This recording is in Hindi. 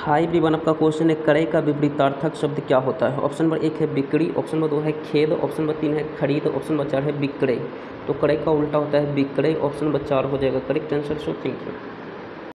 हाई एवरीवन आपका क्वेश्चन है कड़े का विपरीतार्थक शब्द क्या होता है? ऑप्शन नंबर एक है बिक्री, ऑप्शन नंबर दो है खेद, ऑप्शन नंबर तीन है खरीद, ऑप्शन नंबर चार है बिक्रे तो कड़े का उल्टा होता है बिक्रे ऑप्शन नंबर चार हो जाएगा। Correct answer so thank you.